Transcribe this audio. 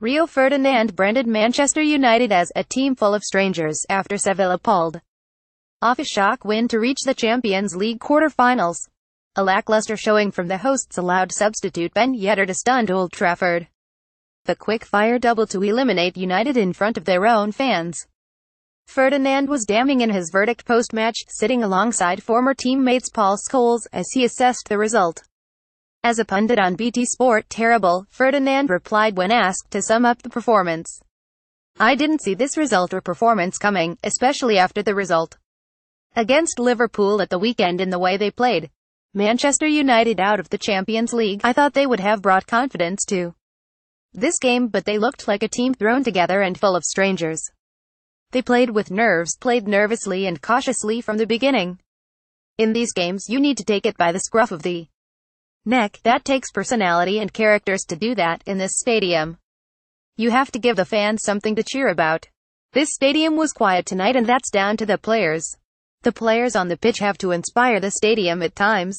Rio Ferdinand branded Manchester United as a team full of strangers after Sevilla pulled off a shock win to reach the Champions League quarter-finals. A lackluster showing from the hosts allowed substitute Ben Yedder to stun Old Trafford. The quick-fire double to eliminate United in front of their own fans. Ferdinand was damning in his verdict post-match, sitting alongside former teammates Paul Scholes as he assessed the result. As a pundit on BT Sport terrible, Ferdinand replied when asked to sum up the performance. I didn't see this result or performance coming, especially after the result against Liverpool at the weekend in the way they played. Manchester United out of the Champions League, I thought they would have brought confidence to this game but they looked like a team thrown together and full of strangers. They played with nerves, played nervously and cautiously from the beginning. In these games you need to take it by the scruff of the neck. That takes personality and characters to do that in this stadium. You have to give the fans something to cheer about. This stadium was quiet tonight and that's down to the players. The players on the pitch have to inspire the stadium at times.